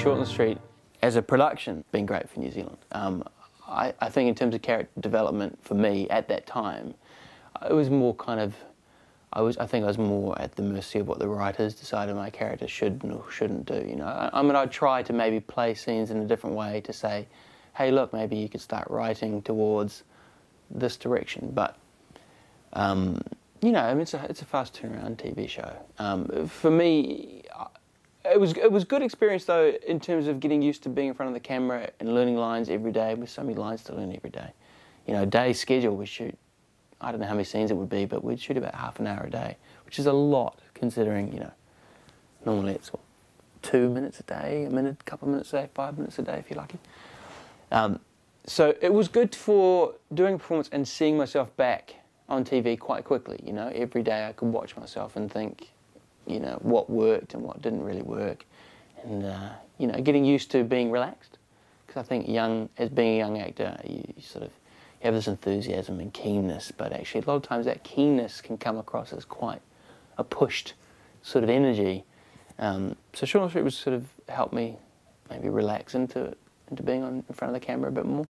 Shortland Street as a production been great for New Zealand. Um, I, I, think in terms of character development for me at that time, it was more kind of, I was I think I was more at the mercy of what the writers decided my character should or shouldn't do. You know, I, I mean I'd try to maybe play scenes in a different way to say, hey look maybe you could start writing towards this direction, but. Um, you know, I mean, it's a, it's a fast turnaround TV show. Um, for me, it was it was good experience though in terms of getting used to being in front of the camera and learning lines every day. With so many lines to learn every day, you know, day schedule we shoot. I don't know how many scenes it would be, but we'd shoot about half an hour a day, which is a lot considering you know. Normally it's what, two minutes a day, a minute, couple of minutes a day, five minutes a day if you're lucky. Um, so it was good for doing a performance and seeing myself back on TV quite quickly. You know, every day I could watch myself and think, you know, what worked and what didn't really work. And, uh, you know, getting used to being relaxed. Because I think young, as being a young actor, you, you sort of have this enthusiasm and keenness, but actually a lot of times that keenness can come across as quite a pushed sort of energy. Um, so Shortland Street was sort of helped me maybe relax into into being on in front of the camera a bit more.